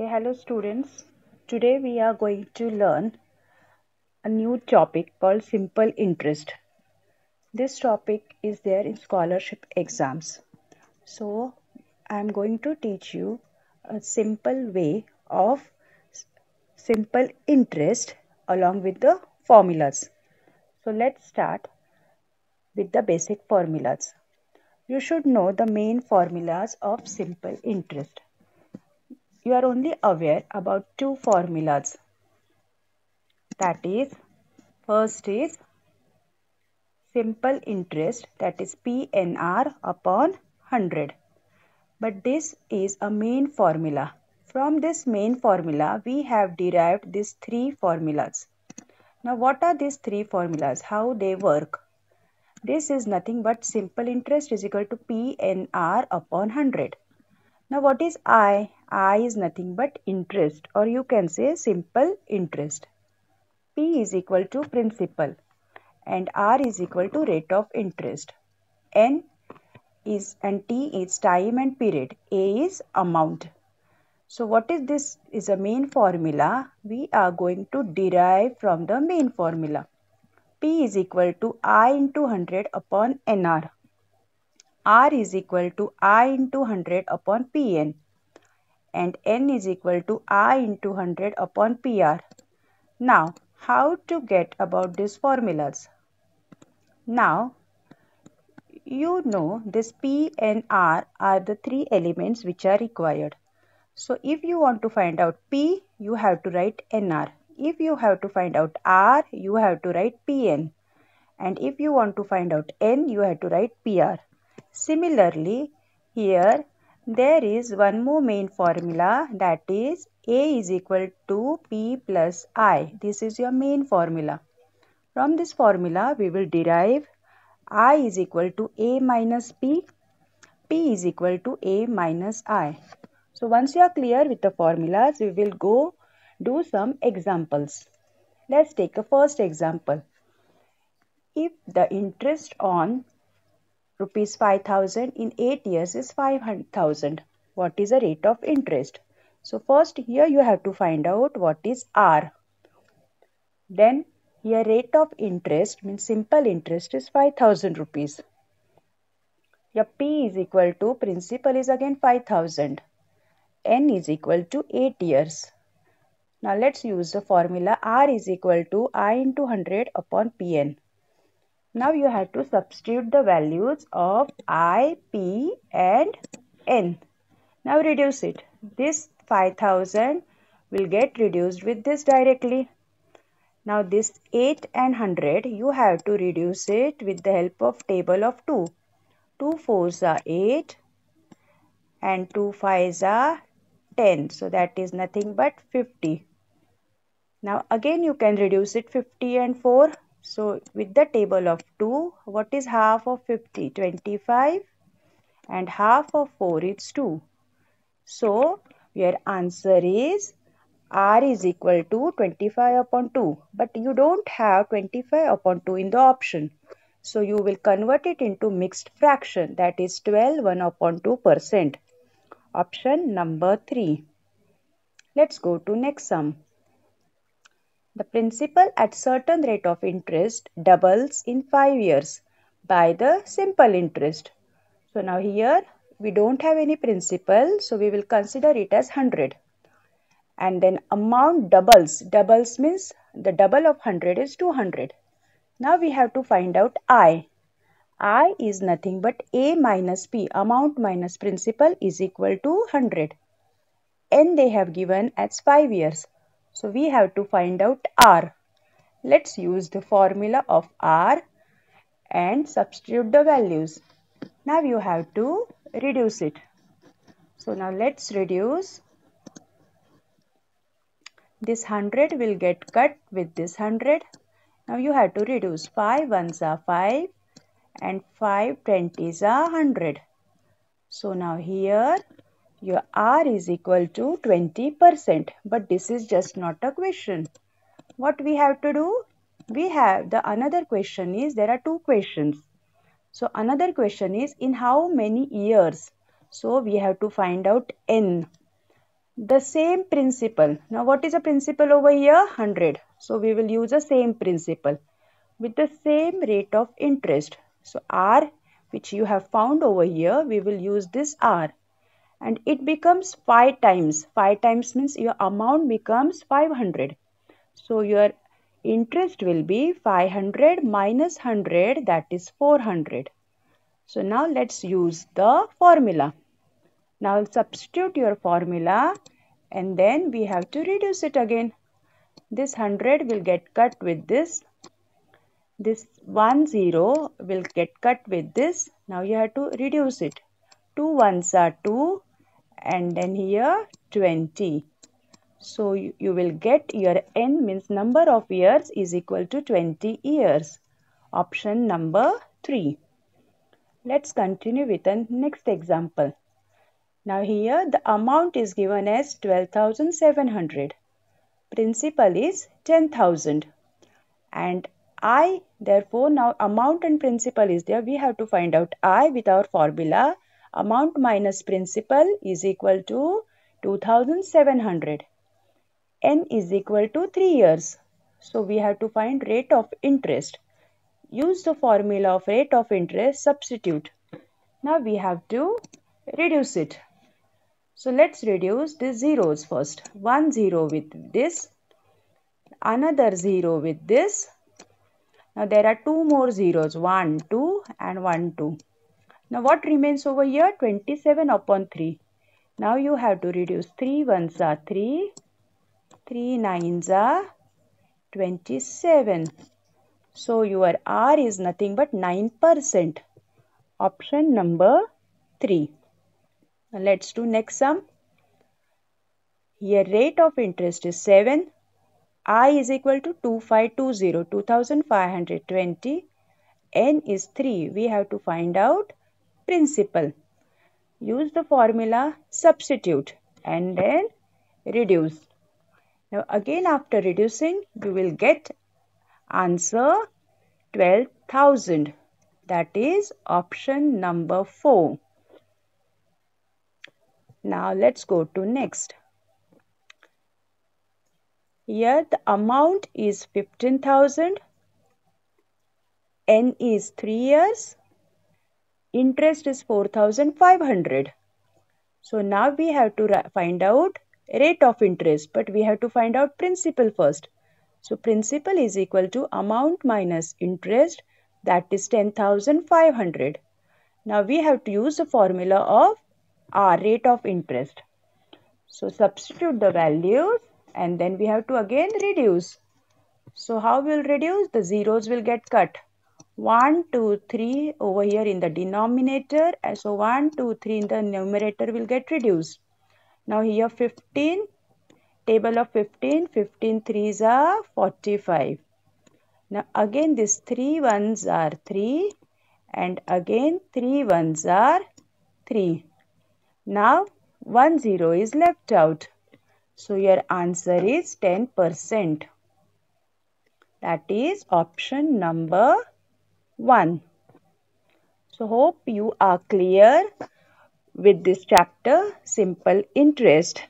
Okay, hello students. Today we are going to learn a new topic called simple interest. This topic is there in scholarship exams. So I am going to teach you a simple way of simple interest along with the formulas. So let's start with the basic formulas. You should know the main formulas of simple interest you are only aware about two formulas. That is, first is simple interest that is PNR upon 100. But this is a main formula. From this main formula, we have derived these three formulas. Now, what are these three formulas? How they work? This is nothing but simple interest is equal to PNR upon 100. Now, what is I? I is nothing but interest or you can say simple interest. P is equal to principal and R is equal to rate of interest. N is and T is time and period. A is amount. So what is this is a main formula we are going to derive from the main formula. P is equal to I into 100 upon NR. R is equal to I into 100 upon Pn and n is equal to i into 100 upon pr. Now, how to get about these formulas? Now, you know this p and r are the three elements which are required. So, if you want to find out p, you have to write nr. If you have to find out r, you have to write pn. And if you want to find out n, you have to write pr. Similarly, here there is one more main formula that is A is equal to P plus I. This is your main formula. From this formula, we will derive I is equal to A minus P, P is equal to A minus I. So once you are clear with the formulas, we will go do some examples. Let's take a first example. If the interest on rupees 5000 in 8 years is 5000 what is the rate of interest? So first here you have to find out what is r. Then here rate of interest means simple interest is 5000 rupees. Your p is equal to principal is again 5000 n is equal to 8 years. Now let's use the formula r is equal to i into 100 upon pn now you have to substitute the values of I, P and N. Now reduce it. This 5000 will get reduced with this directly. Now this 8 and 100 you have to reduce it with the help of table of 2. 2 4s are 8 and 2 5s are 10. So that is nothing but 50. Now again you can reduce it 50 and 4 so with the table of 2, what is half of 50? 25 and half of 4 is 2. So your answer is R is equal to 25 upon 2. But you don't have 25 upon 2 in the option. So you will convert it into mixed fraction that is 12 1 upon 2 percent. Option number 3. Let's go to next sum. The principal at certain rate of interest doubles in 5 years by the simple interest. So now here we don't have any principal so we will consider it as 100 and then amount doubles. Doubles means the double of 100 is 200 now we have to find out i. I is nothing but a minus p. Amount minus principal is equal to 100 n they have given as 5 years so we have to find out R. Let's use the formula of R and substitute the values. Now you have to reduce it. So now let's reduce. This 100 will get cut with this 100. Now you have to reduce 5 ones are 5 and 5 20s are 100. So now here your R is equal to 20%. But this is just not a question. What we have to do? We have the another question is there are two questions. So another question is in how many years? So we have to find out N. the same principal. Now what is the principal over here? 100. So we will use the same principal with the same rate of interest. So R which you have found over here, we will use this R and it becomes 5 times. 5 times means your amount becomes 500. So your interest will be 500 minus 100 that is 400. So now let's use the formula. Now substitute your formula and then we have to reduce it again. This 100 will get cut with this. This 1 0 will get cut with this. Now you have to reduce it. 2 ones are 2 and then here 20. So you, you will get your n means number of years is equal to 20 years. Option number 3. Let's continue with the next example. Now here the amount is given as 12,700. Principal is 10,000 and I therefore now amount and principal is there. We have to find out I with our formula amount minus principal is equal to 2700. N is equal to 3 years. So we have to find rate of interest. Use the formula of rate of interest substitute. Now we have to reduce it. So let's reduce the zeros first. One zero with this, another zero with this. Now there are two more zeros, 1, 2 and 1, 2. Now what remains over here? 27 upon 3. Now you have to reduce 3 ones are 3, 3 nines are 27. So your R is nothing but 9%. Option number 3. Now let's do next sum. Here rate of interest is 7. I is equal to 2520, 2520. N is 3. We have to find out principal. Use the formula substitute and then reduce. Now again after reducing you will get answer 12,000. That is option number 4. Now let's go to next. Here the amount is 15,000. N is 3 years. Interest is 4,500. So now we have to find out rate of interest but we have to find out principal first. So principal is equal to amount minus interest that is 10,500. Now we have to use the formula of our rate of interest. So substitute the values and then we have to again reduce. So how we'll reduce? The zeros will get cut. 1, 2, 3 over here in the denominator. So 1, 2, 3 in the numerator will get reduced. Now here 15, table of 15, 15 3s are 45. Now again this 3 ones are 3 and again 3 ones are 3. Now 1 0 is left out. So your answer is 10%. That is option number 1. So hope you are clear with this chapter simple interest.